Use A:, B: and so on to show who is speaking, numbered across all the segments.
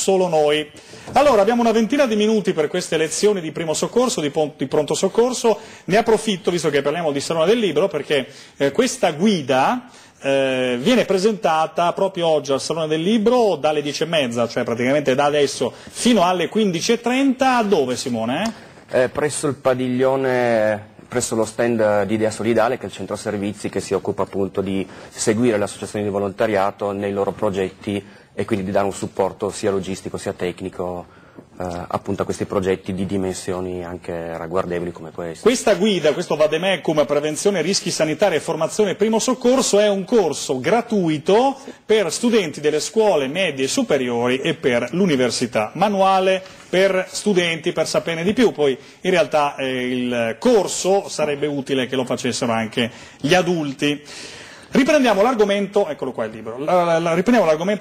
A: solo noi. Allora, abbiamo una ventina di minuti per queste lezioni di primo soccorso, di, di pronto soccorso, ne approfitto, visto che parliamo di Salone del Libro, perché eh, questa guida eh, viene presentata proprio oggi al Salone del Libro dalle 10.30, cioè praticamente da adesso fino alle 15.30, dove Simone?
B: Eh, presso il padiglione presso lo stand di Idea Solidale, che è il centro servizi che si occupa appunto di seguire le associazioni di volontariato nei loro progetti e quindi di dare un supporto sia logistico sia tecnico eh, appunto a questi progetti di dimensioni anche ragguardevoli come questo.
A: Questa guida, questo Vademecum Prevenzione Rischi Sanitari e Formazione Primo Soccorso è un corso gratuito per studenti delle scuole medie e superiori e per l'università, manuale per studenti per saperne di più, poi in realtà eh, il corso sarebbe utile che lo facessero anche gli adulti. Riprendiamo l'argomento,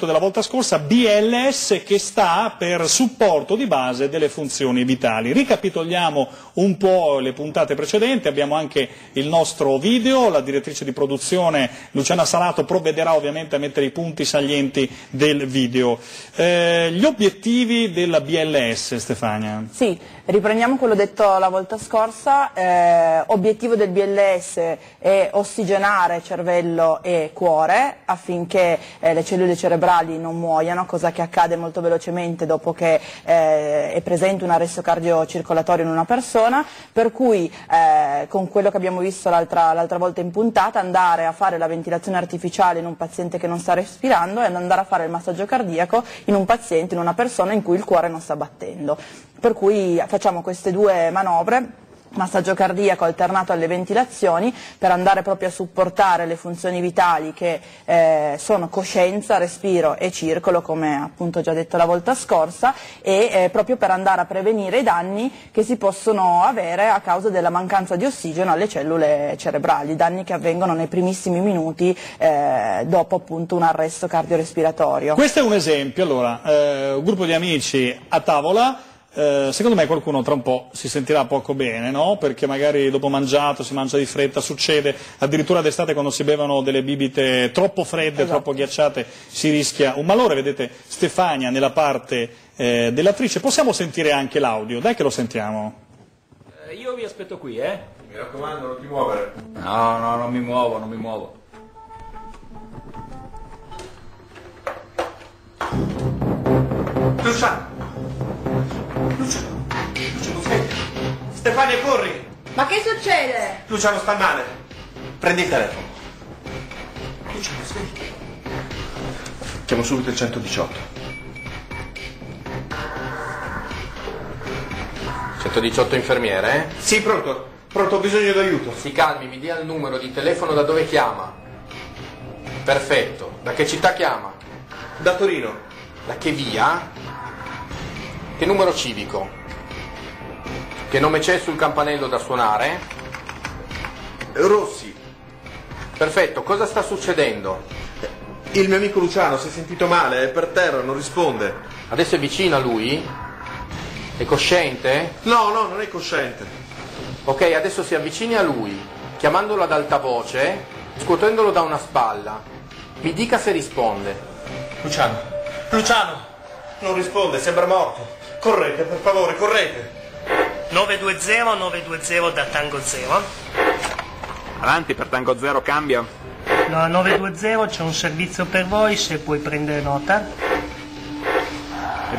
A: della volta scorsa, BLS che sta per supporto di base delle funzioni vitali. Ricapitoliamo un po' le puntate precedenti, abbiamo anche il nostro video, la direttrice di produzione Luciana Salato provvederà ovviamente a mettere i punti salienti del video. Eh, gli obiettivi della BLS, Stefania?
C: Sì, riprendiamo quello detto la volta scorsa, eh, obiettivo del BLS è ossigenare cervello cervello e cuore affinché eh, le cellule cerebrali non muoiano, cosa che accade molto velocemente dopo che eh, è presente un arresto cardiocircolatorio in una persona, per cui eh, con quello che abbiamo visto l'altra volta in puntata andare a fare la ventilazione artificiale in un paziente che non sta respirando e andare a fare il massaggio cardiaco in un paziente, in una persona in cui il cuore non sta battendo. Per cui facciamo queste due manovre massaggio cardiaco alternato alle ventilazioni per andare proprio a supportare le funzioni vitali che eh, sono coscienza, respiro e circolo come appunto già detto la volta scorsa e eh, proprio per andare a prevenire i danni che si possono avere a causa della mancanza di ossigeno alle cellule cerebrali, danni che avvengono nei primissimi minuti eh, dopo appunto un arresto cardiorespiratorio.
A: Questo è un esempio, allora, eh, un gruppo di amici a tavola eh, secondo me qualcuno tra un po' si sentirà poco bene, no? perché magari dopo mangiato si mangia di fretta, succede, addirittura d'estate quando si bevono delle bibite troppo fredde, esatto. troppo ghiacciate, si rischia un malore. Vedete Stefania nella parte eh, dell'attrice, possiamo sentire anche l'audio, dai che lo sentiamo.
D: Eh, io vi aspetto qui, eh?
E: Mi raccomando, non ti muovere.
D: No, no, non mi muovo, non mi muovo.
E: Luciano! Luciano, Luciano, sveglio. Stefania, corri.
C: Ma che succede?
E: Luciano sta male. Prendi il telefono. Luciano, svegli. Chiamo subito il 118.
F: 118 infermiere, eh?
E: Sì, pronto. Pronto, ho bisogno d'aiuto.
F: Si calmi, mi dia il numero di telefono da dove chiama. Perfetto. Da che città chiama?
E: Da Torino.
F: Da che via? Che numero civico? Che nome c'è sul campanello da suonare?
E: Rossi.
F: Perfetto, cosa sta succedendo?
E: Il mio amico Luciano si è sentito male, è per terra, non risponde.
F: Adesso è vicino a lui? È cosciente?
E: No, no, non è cosciente.
F: Ok, adesso si avvicini a lui, chiamandolo ad alta voce, scuotendolo da una spalla. Mi dica se risponde.
E: Luciano, Luciano! Non risponde, sembra morto. Correte, per favore, correte.
G: 920 920 da Tango 0.
H: Avanti per Tango 0, cambio.
G: No, 920 c'è un servizio per voi se puoi prendere nota.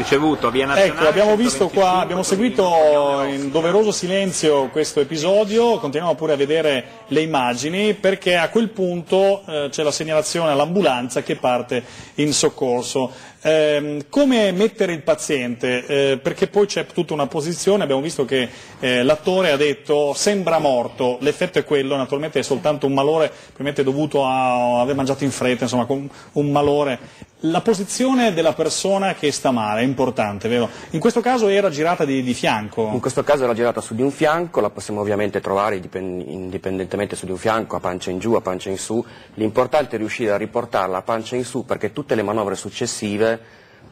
H: Ricevuto, via nazionale.
A: Ecco, abbiamo visto qua, abbiamo seguito in doveroso silenzio questo episodio, continuiamo pure a vedere le immagini perché a quel punto eh, c'è la segnalazione all'ambulanza che parte in soccorso. Eh, come mettere il paziente? Eh, perché poi c'è tutta una posizione, abbiamo visto che eh, l'attore ha detto sembra morto, l'effetto è quello, naturalmente è soltanto un malore, probabilmente dovuto a aver mangiato in fretta, insomma un malore. La posizione della persona che sta male è importante, vero? In questo caso era girata di, di fianco?
B: In questo caso era girata su di un fianco, la possiamo ovviamente trovare indipendentemente su di un fianco, a pancia in giù, a pancia in su. L'importante è riuscire a riportarla a pancia in su perché tutte le manovre successive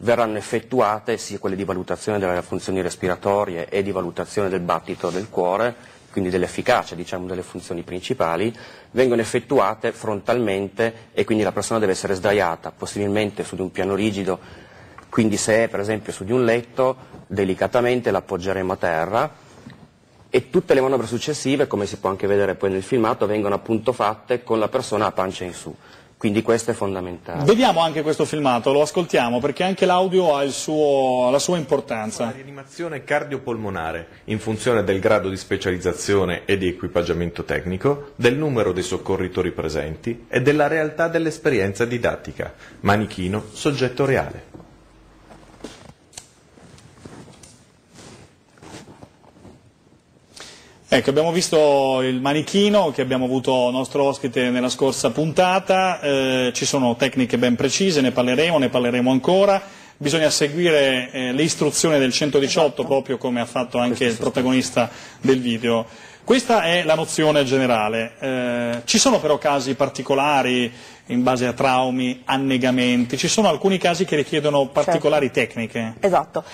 B: verranno effettuate, sia quelle di valutazione delle funzioni respiratorie e di valutazione del battito del cuore, quindi dell'efficacia diciamo, delle funzioni principali, vengono effettuate frontalmente e quindi la persona deve essere sdraiata, possibilmente su di un piano rigido Quindi se è per esempio su di un letto, delicatamente l'appoggeremo a terra e tutte le manovre successive, come si può anche vedere poi nel filmato, vengono appunto fatte con la persona a pancia in su. Quindi questo è fondamentale.
A: Vediamo anche questo filmato, lo ascoltiamo perché anche l'audio ha, il suo- la sua importanza.
I: La rianimazione cardiopolmonare, in funzione del grado di specializzazione e di equipaggiamento tecnico, del numero dei soccorritori presenti e della realtà dell'esperienza didattica. Manichino, soggetto reale.
A: Ecco, abbiamo visto il manichino che abbiamo avuto nostro ospite nella scorsa puntata, eh, ci sono tecniche ben precise, ne parleremo, ne parleremo ancora, bisogna seguire eh, le istruzioni del 118 proprio come ha fatto anche il protagonista del video. Questa è la nozione generale, Eh, ci sono però casi particolari in base a traumi, annegamenti, ci sono alcuni casi che richiedono particolari tecniche.
C: Esatto.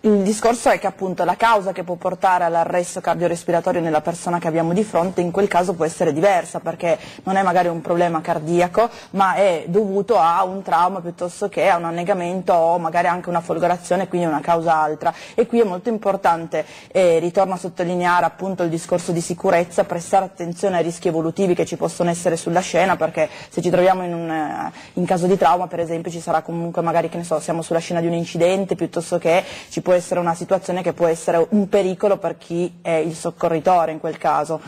C: Il discorso è che appunto la causa che può portare all'arresto cardiorespiratorio nella persona che abbiamo di fronte in quel caso può essere diversa perché non è magari un problema cardiaco ma è dovuto a un trauma piuttosto che a un annegamento o magari anche una folgorazione, quindi una causa altra. E qui è molto importante, eh, ritorno a sottolineare appunto il discorso di sicurezza, prestare attenzione ai rischi evolutivi che ci possono essere sulla scena perché se ci troviamo in, un, in caso di trauma per esempio ci sarà comunque magari che ne so, siamo sulla scena di un incidente piuttosto che ci può essere una situazione che può essere un pericolo per chi è il soccorritore in quel caso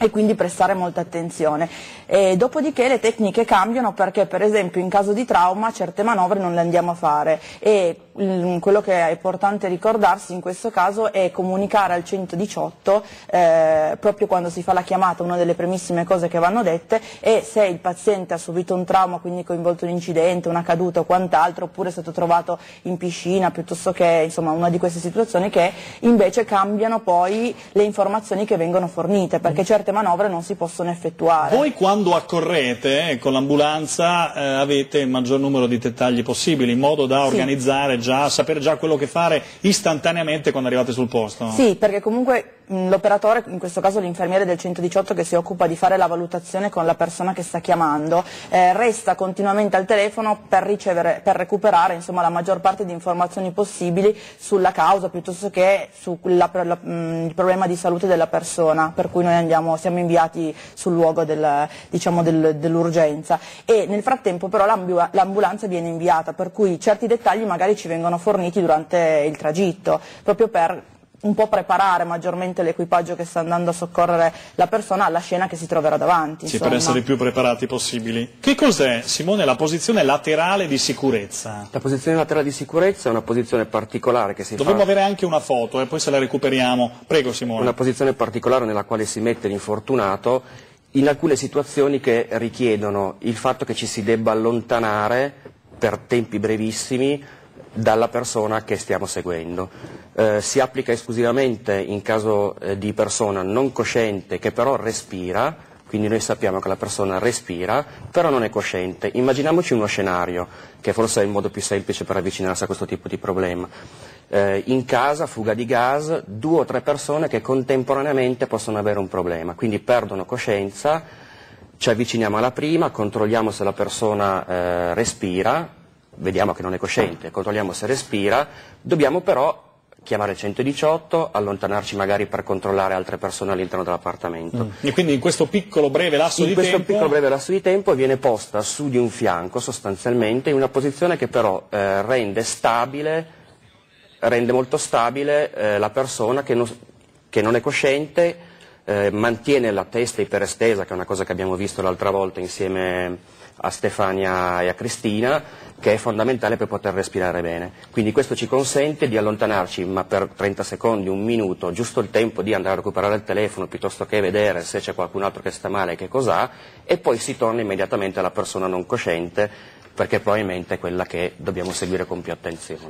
C: e quindi prestare molta attenzione. E dopodiché le tecniche cambiano perché per esempio in caso di trauma certe manovre non le andiamo a fare e quello che è importante ricordarsi in questo caso è comunicare al 118 eh, proprio quando si fa la chiamata, una delle primissime cose che vanno dette è se il paziente ha subito un trauma, quindi coinvolto un incidente, una caduta o quant'altro, oppure è stato trovato in piscina piuttosto che insomma una di queste situazioni che invece cambiano poi le informazioni che vengono fornite perché certe manovre non si possono effettuare.
A: Voi quando accorrete eh, con l'ambulanza eh, avete il maggior numero di dettagli possibili in modo da organizzare già, sapere già quello che fare istantaneamente quando arrivate sul posto?
C: Sì, perché comunque l'operatore, in questo caso l'infermiere del 118 che si occupa di fare la valutazione con la persona che sta chiamando, eh, resta continuamente al telefono per, ricevere, per recuperare insomma, la maggior parte di informazioni possibili sulla causa piuttosto che sul problema di salute della persona, per cui noi andiamo, siamo inviati sul luogo del, diciamo, del, dell'urgenza. E nel frattempo però l'ambu- l'ambulanza viene inviata, per cui certi dettagli magari ci vengono forniti durante il tragitto, proprio per un po' preparare maggiormente l'equipaggio che sta andando a soccorrere la persona alla scena che si troverà davanti.
A: Sì,
C: insomma.
A: per essere i più preparati possibili. Che cos'è, Simone, la posizione laterale di sicurezza?
B: La posizione laterale di sicurezza è una posizione particolare che si
A: Dovremmo
B: fa...
A: avere anche una foto e poi se la recuperiamo. Prego, Simone.
B: Una posizione particolare nella quale si mette l'infortunato in alcune situazioni che richiedono il fatto che ci si debba allontanare per tempi brevissimi dalla persona che stiamo seguendo. Eh, si applica esclusivamente in caso eh, di persona non cosciente che però respira, quindi noi sappiamo che la persona respira, però non è cosciente. Immaginiamoci uno scenario, che forse è il modo più semplice per avvicinarsi a questo tipo di problema. Eh, in casa, fuga di gas, due o tre persone che contemporaneamente possono avere un problema, quindi perdono coscienza, ci avviciniamo alla prima, controlliamo se la persona eh, respira, vediamo che non è cosciente, controlliamo se respira, dobbiamo però chiamare il 118, allontanarci magari per controllare altre persone all'interno dell'appartamento.
A: E quindi in questo piccolo breve lasso
B: In
A: di
B: questo
A: tempo...
B: piccolo breve lasso di tempo viene posta su di un fianco sostanzialmente in una posizione che però eh, rende stabile, rende molto stabile eh, la persona che non, che non è cosciente, eh, mantiene la testa iperestesa, che è una cosa che abbiamo visto l'altra volta insieme a Stefania e a Cristina, che è fondamentale per poter respirare bene. Quindi questo ci consente di allontanarci, ma per 30 secondi, un minuto, giusto il tempo di andare a recuperare il telefono piuttosto che vedere se c'è qualcun altro che sta male e che cos'ha, e poi si torna immediatamente alla persona non cosciente, perché probabilmente è quella che dobbiamo seguire con più attenzione.